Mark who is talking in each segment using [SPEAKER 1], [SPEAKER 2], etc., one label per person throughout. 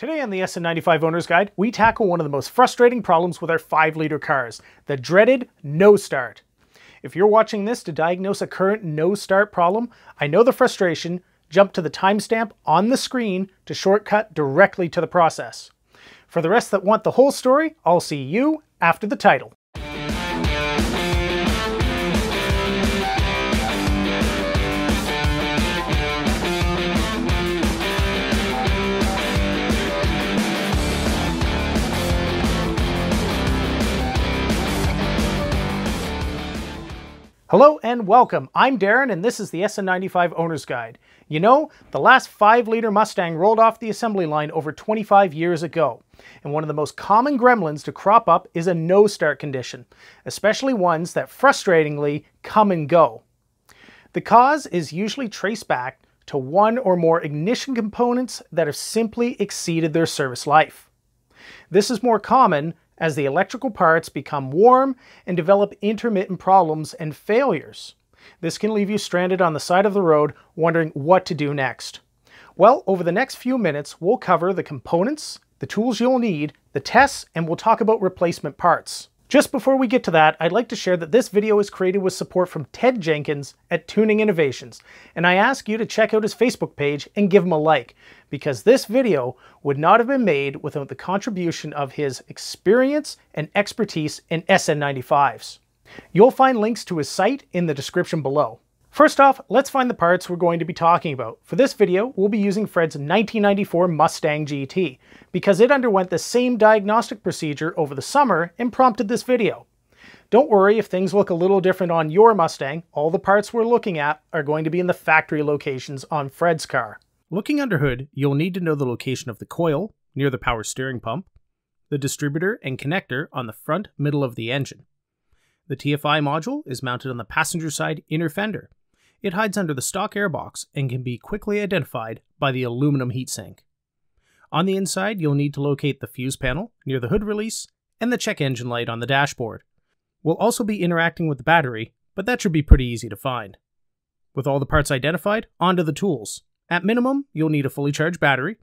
[SPEAKER 1] Today on the SN95 Owner's Guide, we tackle one of the most frustrating problems with our 5-liter cars, the dreaded no start. If you're watching this to diagnose a current no start problem, I know the frustration, jump to the timestamp on the screen to shortcut directly to the process. For the rest that want the whole story, I'll see you after the title. Hello and welcome. I'm Darren and this is the SN95 Owner's Guide. You know, the last 5-liter Mustang rolled off the assembly line over 25 years ago. And one of the most common gremlins to crop up is a no-start condition, especially ones that frustratingly come and go. The cause is usually traced back to one or more ignition components that have simply exceeded their service life. This is more common as the electrical parts become warm and develop intermittent problems and failures. This can leave you stranded on the side of the road wondering what to do next. Well, over the next few minutes, we'll cover the components, the tools you'll need, the tests, and we'll talk about replacement parts. Just before we get to that, I'd like to share that this video is created with support from Ted Jenkins at Tuning Innovations, and I ask you to check out his Facebook page and give him a like, because this video would not have been made without the contribution of his experience and expertise in SN95s. You'll find links to his site in the description below. First off, let's find the parts we're going to be talking about. For this video, we'll be using Fred's 1994 Mustang GT, because it underwent the same diagnostic procedure over the summer and prompted this video. Don't worry if things look a little different on your Mustang, all the parts we're looking at are going to be in the factory locations on Fred's car. Looking under hood, you'll need to know the location of the coil, near the power steering pump, the distributor and connector on the front middle of the engine. The TFI module is mounted on the passenger side inner fender, it hides under the stock airbox and can be quickly identified by the aluminum heatsink. On the inside, you'll need to locate the fuse panel near the hood release and the check engine light on the dashboard. We'll also be interacting with the battery, but that should be pretty easy to find. With all the parts identified, onto the tools. At minimum, you'll need a fully charged battery,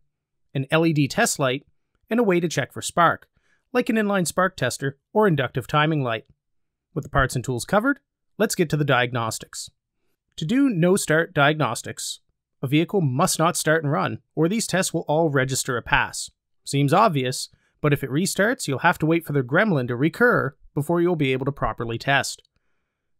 [SPEAKER 1] an LED test light, and a way to check for spark, like an inline spark tester or inductive timing light. With the parts and tools covered, let's get to the diagnostics. To do no-start diagnostics, a vehicle must not start and run, or these tests will all register a pass. Seems obvious, but if it restarts, you'll have to wait for the gremlin to recur before you'll be able to properly test.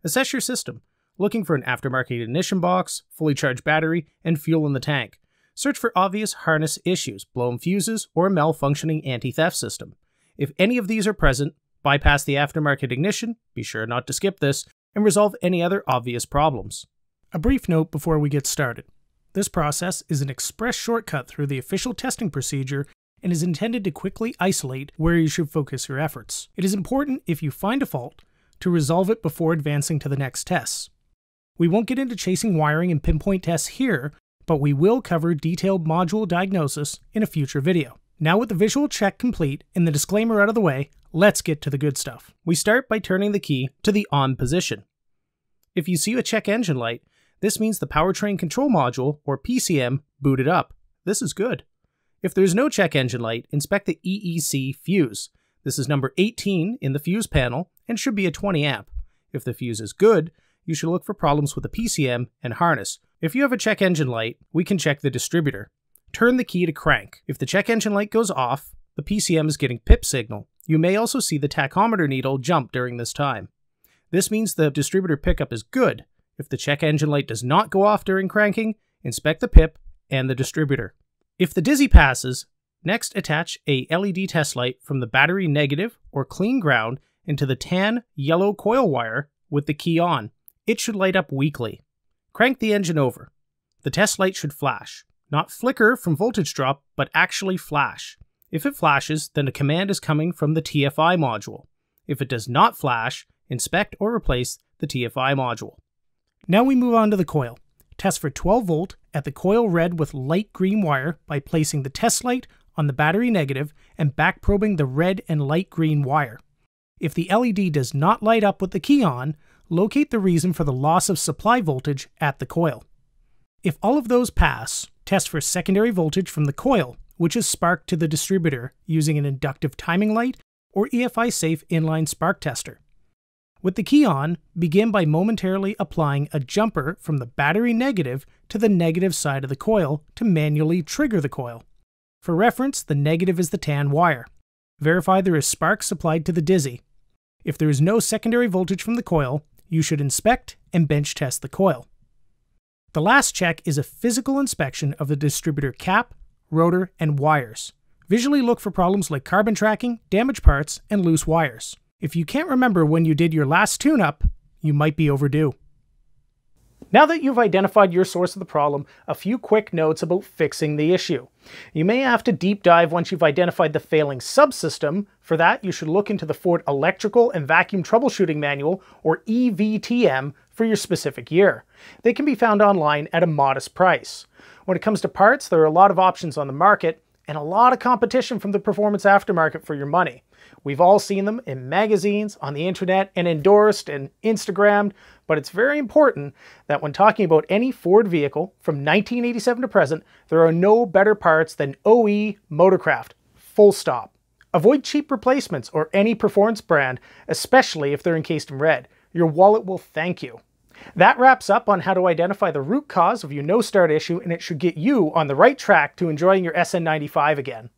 [SPEAKER 1] Assess your system, looking for an aftermarket ignition box, fully charged battery, and fuel in the tank. Search for obvious harness issues, blown fuses, or a malfunctioning anti-theft system. If any of these are present, bypass the aftermarket ignition, be sure not to skip this, and resolve any other obvious problems. A brief note before we get started. This process is an express shortcut through the official testing procedure and is intended to quickly isolate where you should focus your efforts. It is important if you find a fault to resolve it before advancing to the next tests. We won't get into chasing wiring and pinpoint tests here, but we will cover detailed module diagnosis in a future video. Now with the visual check complete and the disclaimer out of the way, let's get to the good stuff. We start by turning the key to the on position. If you see a check engine light, this means the powertrain control module, or PCM, booted up. This is good. If there's no check engine light, inspect the EEC fuse. This is number 18 in the fuse panel and should be a 20 amp. If the fuse is good, you should look for problems with the PCM and harness. If you have a check engine light, we can check the distributor. Turn the key to crank. If the check engine light goes off, the PCM is getting pip signal. You may also see the tachometer needle jump during this time. This means the distributor pickup is good, if the check engine light does not go off during cranking, inspect the pip and the distributor. If the dizzy passes, next attach a LED test light from the battery negative or clean ground into the tan yellow coil wire with the key on. It should light up weakly. Crank the engine over. The test light should flash. Not flicker from voltage drop, but actually flash. If it flashes, then a command is coming from the TFI module. If it does not flash, inspect or replace the TFI module. Now we move on to the coil. Test for 12 volt at the coil red with light green wire by placing the test light on the battery negative and back probing the red and light green wire. If the LED does not light up with the key on, locate the reason for the loss of supply voltage at the coil. If all of those pass, test for secondary voltage from the coil, which is sparked to the distributor using an inductive timing light or EFI safe inline spark tester. With the key on, begin by momentarily applying a jumper from the battery negative to the negative side of the coil to manually trigger the coil. For reference, the negative is the tan wire. Verify there is spark supplied to the dizzy. If there is no secondary voltage from the coil, you should inspect and bench test the coil. The last check is a physical inspection of the distributor cap, rotor, and wires. Visually look for problems like carbon tracking, damaged parts, and loose wires. If you can't remember when you did your last tune-up, you might be overdue. Now that you've identified your source of the problem, a few quick notes about fixing the issue. You may have to deep dive once you've identified the failing subsystem. For that, you should look into the Ford Electrical and Vacuum Troubleshooting Manual, or EVTM, for your specific year. They can be found online at a modest price. When it comes to parts, there are a lot of options on the market, and a lot of competition from the performance aftermarket for your money. We've all seen them in magazines, on the internet, and endorsed and Instagrammed, but it's very important that when talking about any Ford vehicle from 1987 to present, there are no better parts than OE Motorcraft. Full stop. Avoid cheap replacements or any performance brand, especially if they're encased in red. Your wallet will thank you. That wraps up on how to identify the root cause of your no-start issue and it should get you on the right track to enjoying your SN95 again.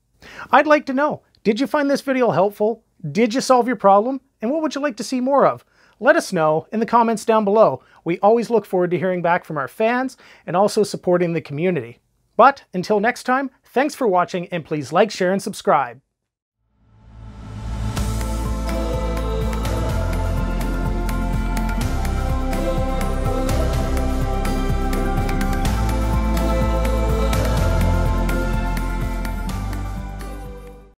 [SPEAKER 1] I'd like to know, did you find this video helpful? Did you solve your problem? And what would you like to see more of? Let us know in the comments down below. We always look forward to hearing back from our fans and also supporting the community. But until next time, thanks for watching and please like, share, and subscribe.